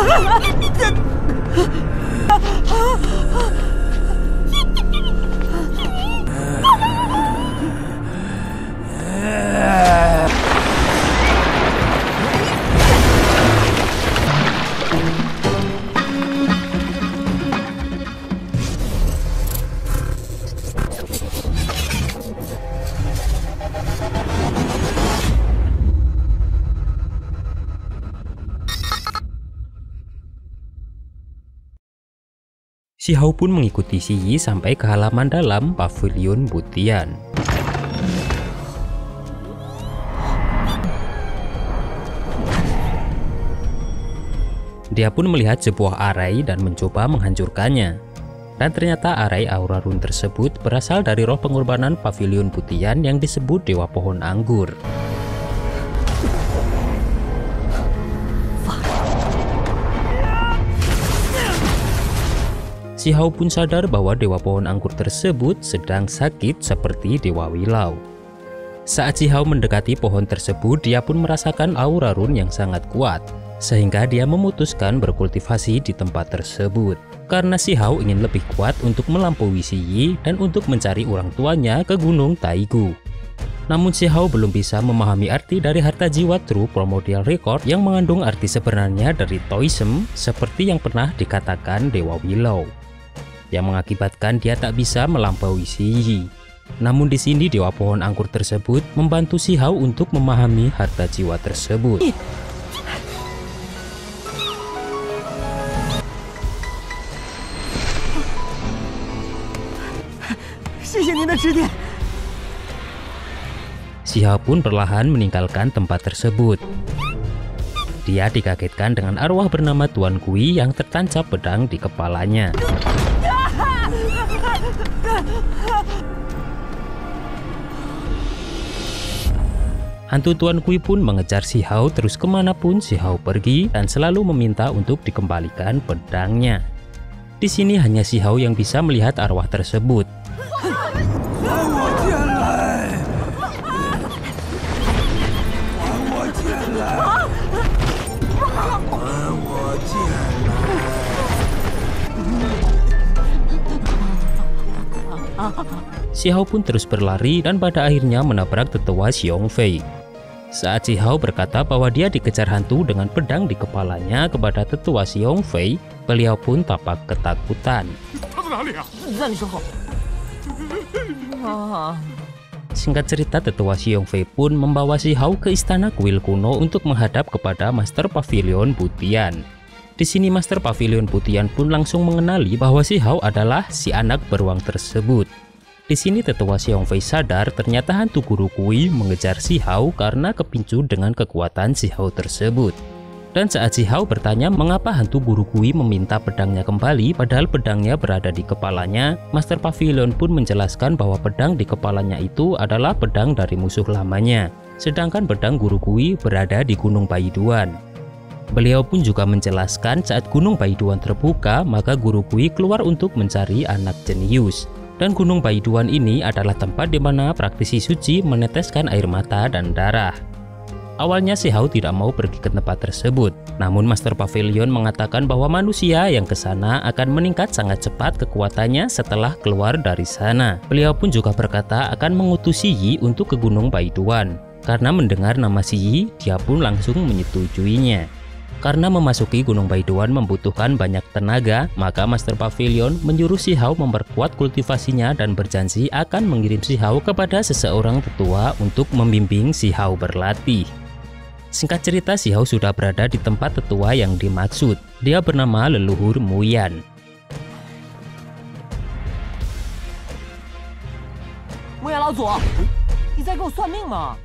Ah! Si Hao pun mengikuti Si Yi sampai ke halaman dalam pavilion Butian. Dia pun melihat sebuah arai dan mencoba menghancurkannya. Dan ternyata arai aura run tersebut berasal dari roh pengorbanan pavilion Butian yang disebut Dewa Pohon Anggur. Si Hao pun sadar bahwa Dewa Pohon Anggur tersebut sedang sakit seperti Dewa Wilau. Saat si Hao mendekati pohon tersebut, dia pun merasakan aura run yang sangat kuat, sehingga dia memutuskan berkultivasi di tempat tersebut. Karena si Hao ingin lebih kuat untuk melampaui si Yi dan untuk mencari orang tuanya ke Gunung Taigu. Namun si Hao belum bisa memahami arti dari harta jiwa True Primordial Record yang mengandung arti sebenarnya dari Toism seperti yang pernah dikatakan Dewa Willow yang mengakibatkan dia tak bisa melampaui Si Yi. Namun di sini dewa pohon angkur tersebut membantu si Hao untuk memahami harta jiwa tersebut. Si Hao pun perlahan meninggalkan tempat tersebut. Dia dikagetkan dengan arwah bernama Tuan Kui yang tertancap pedang di kepalanya. Hantu Tuan Kui pun mengejar si Hao terus ke mana pun si Hao pergi dan selalu meminta untuk dikembalikan pedangnya. Di sini hanya si Hao yang bisa melihat arwah tersebut. Si Hao pun terus berlari dan pada akhirnya menabrak tetua Xiong Fei. Saat Si Hao berkata bahwa dia dikejar hantu dengan pedang di kepalanya kepada tetua Xiong Fei, beliau pun tampak ketakutan. Singkat cerita, tetua Xiong Fei pun membawa Si Hao ke istana kuil kuno untuk menghadap kepada Master Pavilion Butian. Di sini Master Pavilion Putian pun langsung mengenali bahwa si Hao adalah si anak beruang tersebut. Di sini tetua Xiong Fei sadar ternyata hantu guru Kui mengejar si Hao karena kepincu dengan kekuatan si Hao tersebut. Dan saat si Hao bertanya mengapa hantu guru Kui meminta pedangnya kembali padahal pedangnya berada di kepalanya, Master Pavilion pun menjelaskan bahwa pedang di kepalanya itu adalah pedang dari musuh lamanya. Sedangkan pedang guru Kui berada di Gunung Baiduan. Beliau pun juga menjelaskan saat Gunung Baiduan terbuka, maka Guru Kui keluar untuk mencari anak jenius. Dan Gunung Baiduan ini adalah tempat di mana praktisi suci meneteskan air mata dan darah. Awalnya si Hao tidak mau pergi ke tempat tersebut, namun Master Pavilion mengatakan bahwa manusia yang ke sana akan meningkat sangat cepat kekuatannya setelah keluar dari sana. Beliau pun juga berkata akan mengutus si Yi untuk ke Gunung Baiduan. Karena mendengar nama si Yi, dia pun langsung menyetujuinya. Karena memasuki Gunung Baiduan membutuhkan banyak tenaga, maka Master Pavilion menyuruh si Hao memperkuat kultivasinya dan berjanji akan mengirim si Hao kepada seseorang tetua untuk membimbing si Hao berlatih. Singkat cerita, si Hao sudah berada di tempat tetua yang dimaksud. Dia bernama leluhur Muyan. 木叶老祖，你在给我算命吗？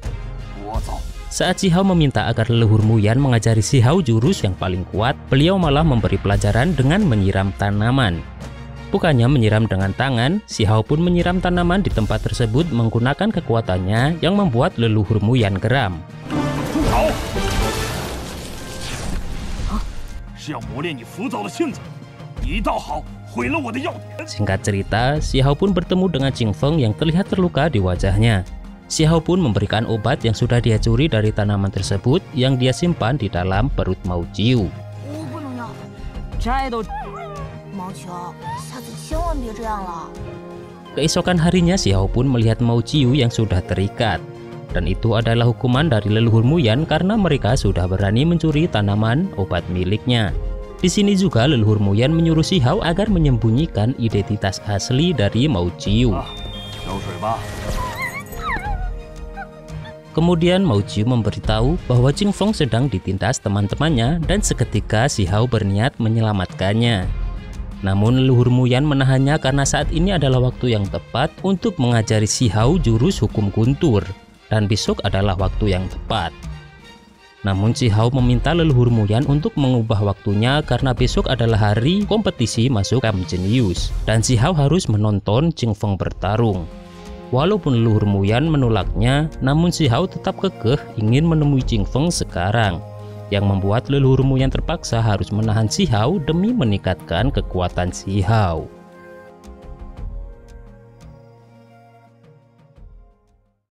我操！ saat si Hao meminta agar leluhur Muyan mengajari si Hao jurus yang paling kuat, beliau malah memberi pelajaran dengan menyiram tanaman. Bukannya menyiram dengan tangan, si Hao pun menyiram tanaman di tempat tersebut menggunakan kekuatannya yang membuat leluhur Muyan geram. Singkat cerita, si Hao pun bertemu dengan Qing Feng yang terlihat terluka di wajahnya. Xiao pun memberikan obat yang sudah dia curi dari tanaman tersebut yang dia simpan di dalam perut Mao Jiu. Keesokan harinya Xiao pun melihat Mao Jiu yang sudah terikat. Dan itu adalah hukuman dari leluhur Muyan karena mereka sudah berani mencuri tanaman obat miliknya. Di sini juga leluhur Muyan menyuruh Xiao agar menyembunyikan identitas asli dari Mao Jiu. Oh, Kemudian Mao Jiu memberitahu bahwa Jing Feng sedang ditindas teman-temannya dan seketika Xiao berniat menyelamatkannya. Namun leluhur Muyan menahannya karena saat ini adalah waktu yang tepat untuk mengajari Xiao jurus hukum guntur dan besok adalah waktu yang tepat. Namun Xiao meminta leluhur Muyan untuk mengubah waktunya karena besok adalah hari kompetisi masuk kamp jenius dan Xiao harus menonton Jing Feng bertarung. Walaupun leluhur Muyan menolaknya, namun Xiao tetap kekeh ingin menemui Jing Feng sekarang, yang membuat leluhur Muyan terpaksa harus menahan Xiao demi meningkatkan kekuatan Xiao.